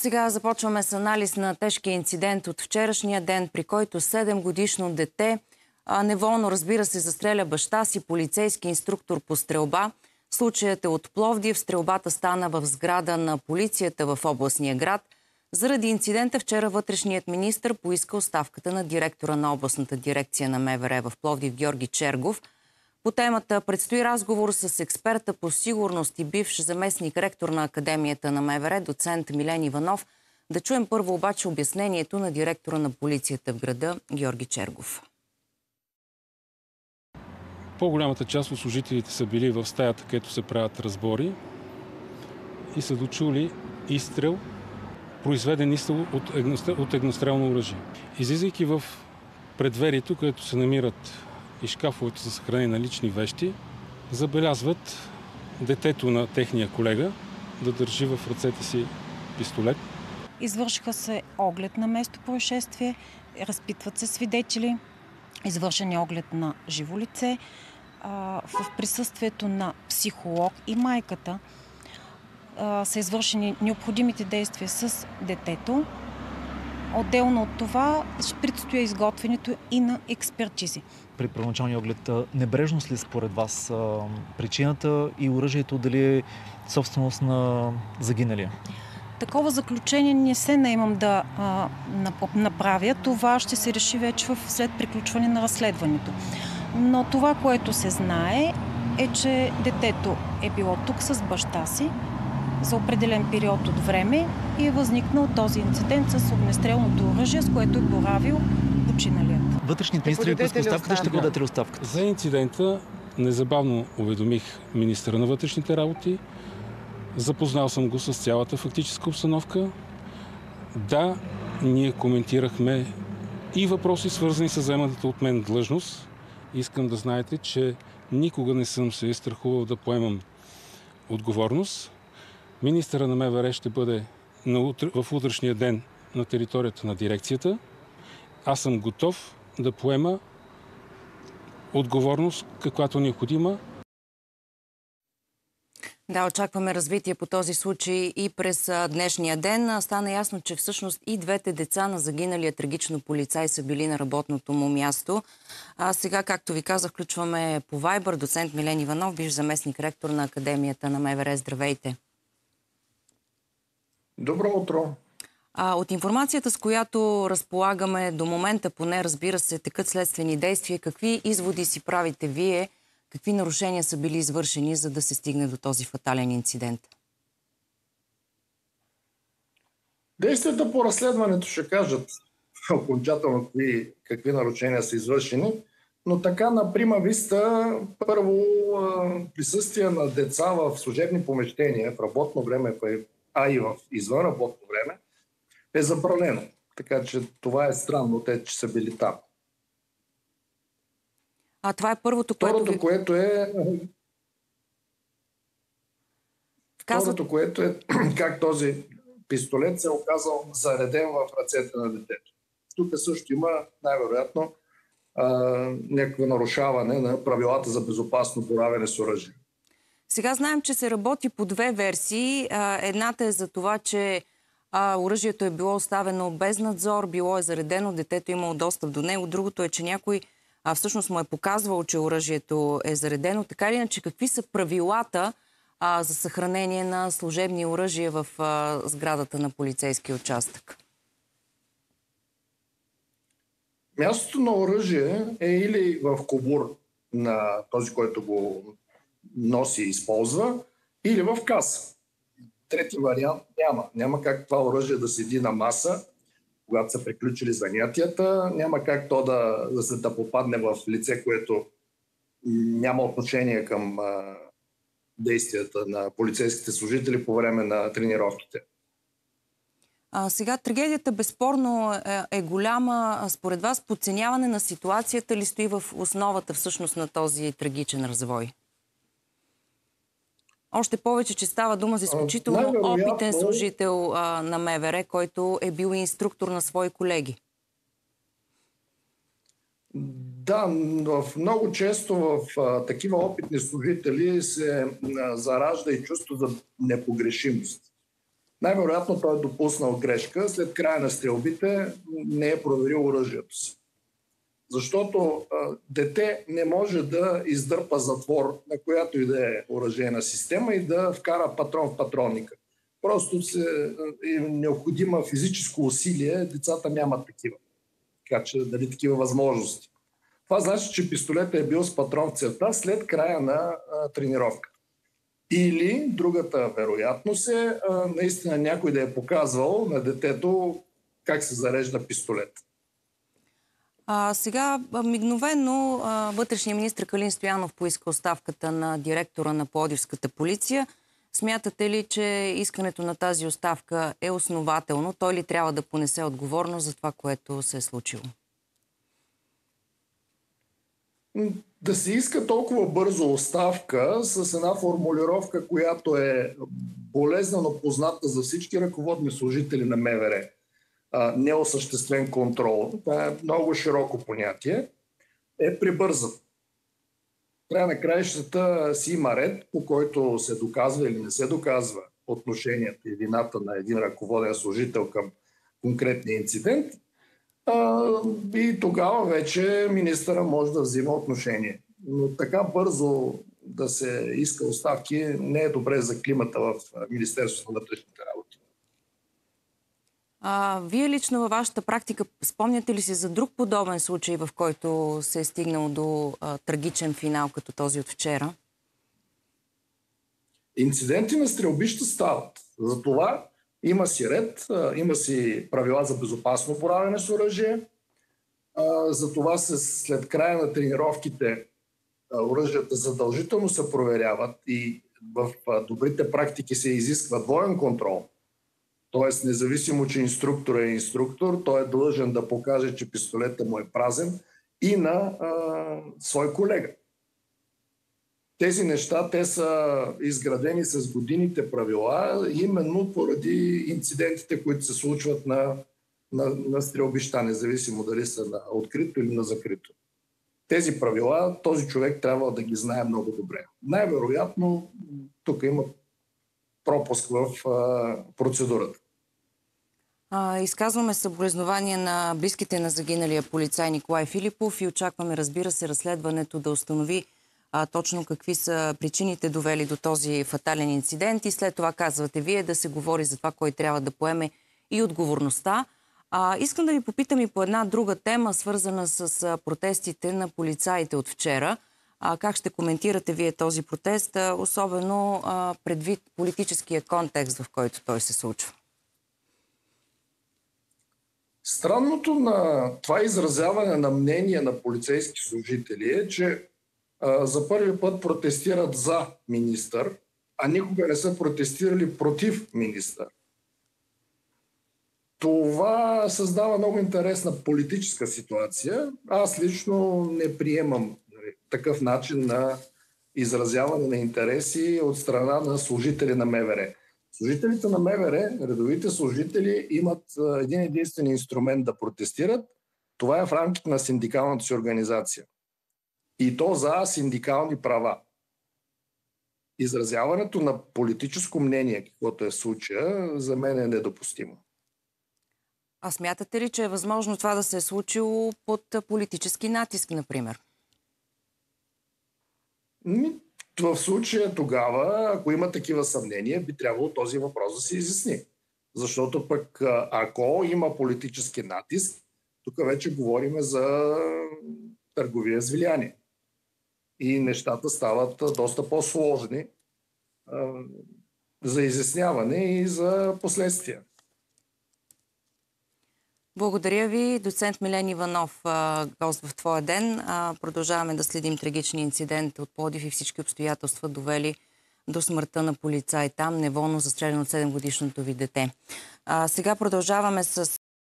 Сега започваме с анализ на тежкия инцидент от вчерашния ден, при който 7-годишно дете а, неволно, разбира се, застреля баща си, полицейски инструктор по стрелба. Случаят е от Пловдив. Стрелбата стана в сграда на полицията в областния град. Заради инцидента вчера вътрешният министр поиска оставката на директора на областната дирекция на МВР в Пловдив Георги Чергов – по темата предстои разговор с експерта по сигурност и бивш заместник ректор на Академията на МВР, доцент Милен Иванов. Да чуем първо обаче обяснението на директора на полицията в града Георги Чергов. По-голямата част от служителите са били в стаята, където се правят разбори и са дочули изстрел, произведен изстрел от еднострелно оръжие. Излизайки в предверието, където се намират и шкафовете за съхранение на лични вещи, забелязват детето на техния колега да държи в ръцете си пистолет. Извършиха се оглед на место происшествие, разпитват се свидетели, извършен е оглед на живо лице. В присъствието на психолог и майката са извършени необходимите действия с детето. Отделно от това ще предстои изготвянето и на експертизи при първоначалния оглед. Небрежност ли според вас причината и оръжието дали е собственост на загиналия? Такова заключение не се наемам да а, направя. Това ще се реши вече в, след приключване на разследването. Но това, което се знае, е, че детето е било тук с баща си за определен период от време и е възникнал този инцидент с огнестрелното оръжие, с което е боравил починалият. Вътрешният министр ви поиска оставката, ще подадете ли оставката? За инцидента незабавно уведомих министра на вътрешните работи. Запознал съм го с цялата фактическа обстановка. Да, ние коментирахме и въпроси, свързани с вземаната от мен длъжност. Искам да знаете, че никога не съм се изстрахувал да поемам отговорност. Министъра на МВР ще бъде в утрешния ден на територията на дирекцията. Аз съм готов да поема отговорност, каквато е необходима. Да, очакваме развитие по този случай и през днешния ден. Стана ясно, че всъщност и двете деца на загиналия трагично полицай са били на работното му място. А сега, както ви казах, включваме по Вайбър доцент Милен Иванов, бивш заместник ректор на Академията на МВР. Здравейте! Добро утро! А, от информацията, с която разполагаме до момента, поне разбира се, текат следствени действия, какви изводи си правите вие, какви нарушения са били извършени, за да се стигне до този фатален инцидент? Действията по разследването ще кажат окончателно какви, какви нарушения са извършени, но така на прима виста първо присъствие на деца в служебни помещения в работно време, а и в извън работно време, е забранено. Така че това е странно, те, че са били там. А това е първото, което... Второто, което е... Казва... Второто, което е как този пистолет се е оказал зареден в ръцете на детето. Тук също има най-вероятно някакво нарушаване на правилата за безопасно боравене с оръжие. Сега знаем, че се работи по две версии. Едната е за това, че оръжието е било оставено без надзор, било е заредено, детето е имало достъп до него. Другото е, че някой а, всъщност му е показвал, че оръжието е заредено. Така или иначе, какви са правилата а, за съхранение на служебни оръжия в а, сградата на полицейския участък? Мястото на оръжие е или в кобур на този, който го носи и използва, или в каса трети вариант няма. Няма как това оръжие да седи на маса, когато са приключили занятията. Няма как то да, да да попадне в лице, което няма отношение към а, действията на полицейските служители по време на тренировките. А, сега трагедията безспорно е, е голяма. Според вас подценяване на ситуацията ли стои в основата всъщност на този трагичен развой? Още повече, че става дума за изключително опитен служител а, на МВР, който е бил инструктор на свои колеги. Да, в, много често в а, такива опитни служители се а, заражда и чувство за непогрешимост. Най-вероятно той е допуснал грешка. След края на стрелбите не е проверил оръжието си. Защото а, дете не може да издърпа затвор на която и да е оръжейна система и да вкара патрон в патронника. Просто се, е необходима физическо усилие, децата нямат такива. Така че дали такива възможности. Това значи, че пистолетът е бил с патрон в цевта след края на а, тренировката. Или другата вероятност е а, наистина някой да е показвал на детето как се зарежда пистолет. А, сега, мигновено, вътрешния министр Калин Стоянов поиска оставката на директора на Плодивската полиция. Смятате ли, че искането на тази оставка е основателно? Той ли трябва да понесе отговорност за това, което се е случило? Да се иска толкова бързо оставка с една формулировка, която е болезнено позната за всички ръководни служители на МВР – неосъществен контрол, това е много широко понятие, е прибързан. Край на краищата си има ред, по който се доказва или не се доказва отношението и вината на един ръководен служител към конкретния инцидент. И тогава вече министъра може да взима отношение. Но така бързо да се иска оставки не е добре за климата в Министерството на вътрешните работи. А, вие лично във вашата практика спомняте ли си за друг подобен случай, в който се е стигнало до а, трагичен финал, като този от вчера? Инциденти на стрелбища стават. Затова има си ред, има си правила за безопасно боравене с оръжие. Затова след края на тренировките оръжията задължително се проверяват и в добрите практики се изисква двоен контрол – Тоест, независимо, че инструктор е инструктор, той е длъжен да покаже, че пистолетът му е празен и на а, свой колега. Тези неща, те са изградени с годините правила, именно поради инцидентите, които се случват на, на, на стрелбища, независимо дали са на открито или на закрито. Тези правила този човек трябва да ги знае много добре. Най-вероятно тук има пропуск в а, процедурата. А, изказваме съболезнования на близките на загиналия полицай Николай Филипов и очакваме, разбира се, разследването да установи а, точно какви са причините довели до този фатален инцидент и след това казвате вие да се говори за това, кой трябва да поеме и отговорността. А, искам да ви попитам и по една друга тема, свързана с протестите на полицаите от вчера. А, как ще коментирате вие този протест, а, особено а, предвид политическия контекст, в който той се случва? Странното на това изразяване на мнение на полицейски служители е, че а, за първи път протестират за министър, а никога не са протестирали против министър. Това създава много интересна политическа ситуация. Аз лично не приемам такъв начин на изразяване на интереси от страна на служители на МВР. Служителите на МВР, редовите служители, имат един единствен инструмент да протестират. Това е в рамките на синдикалната си организация. И то за синдикални права. Изразяването на политическо мнение, каквото е в случая, за мен е недопустимо. А смятате ли, че е възможно това да се е случило под политически натиск, например? В случая тогава, ако има такива съмнения, би трябвало този въпрос да се изясни. Защото пък ако има политически натиск, тук вече говорим за търговия с влияние. И нещата стават доста по-сложни за изясняване и за последствия. Благодаря ви, доцент Милен Иванов, гост в твоя ден. Продължаваме да следим трагичния инцидент от Плодив и всички обстоятелства довели до смъртта на полицай там, неволно застрелен от 7 годишното ви дете. сега продължаваме с